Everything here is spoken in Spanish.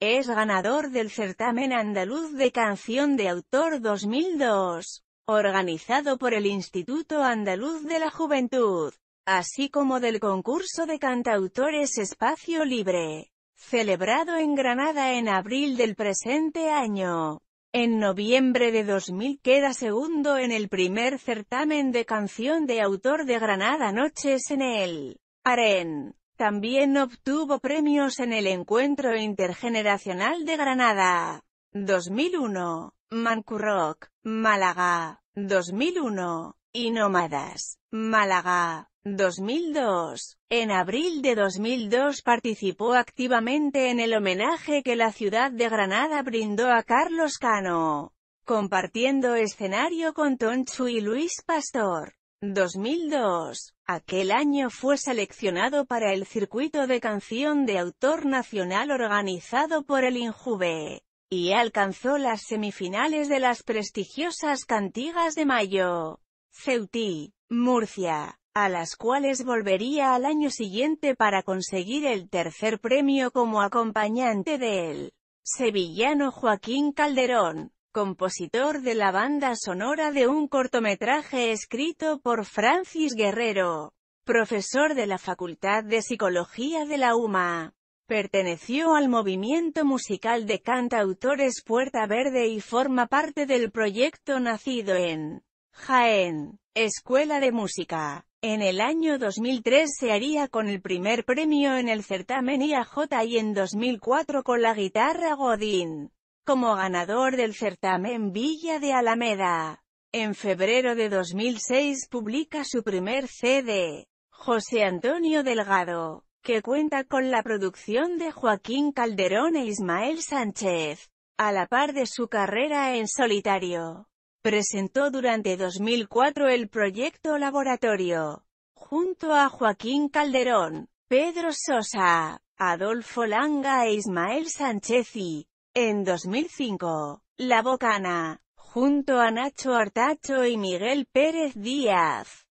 es ganador del certamen andaluz de canción de autor 2002, organizado por el Instituto Andaluz de la Juventud, así como del concurso de cantautores Espacio Libre, celebrado en Granada en abril del presente año. En noviembre de 2000 queda segundo en el primer certamen de canción de autor de Granada Noches en el Aren. También obtuvo premios en el Encuentro Intergeneracional de Granada. 2001. Mancurrock, Málaga. 2001. Y Nómadas, Málaga. 2002. En abril de 2002 participó activamente en el homenaje que la ciudad de Granada brindó a Carlos Cano, compartiendo escenario con Tonchu y Luis Pastor. 2002. Aquel año fue seleccionado para el circuito de canción de autor nacional organizado por el Injuve, y alcanzó las semifinales de las prestigiosas Cantigas de Mayo. Ceutí, Murcia a las cuales volvería al año siguiente para conseguir el tercer premio como acompañante del sevillano Joaquín Calderón, compositor de la banda sonora de un cortometraje escrito por Francis Guerrero, profesor de la Facultad de Psicología de la UMA. Perteneció al movimiento musical de cantautores Puerta Verde y forma parte del proyecto nacido en Jaén, Escuela de Música. En el año 2003 se haría con el primer premio en el certamen IAJ y en 2004 con la guitarra Godín, como ganador del certamen Villa de Alameda. En febrero de 2006 publica su primer CD, José Antonio Delgado, que cuenta con la producción de Joaquín Calderón e Ismael Sánchez, a la par de su carrera en solitario. Presentó durante 2004 el proyecto Laboratorio, junto a Joaquín Calderón, Pedro Sosa, Adolfo Langa e Ismael Sánchez y, en 2005, La Bocana, junto a Nacho Artacho y Miguel Pérez Díaz.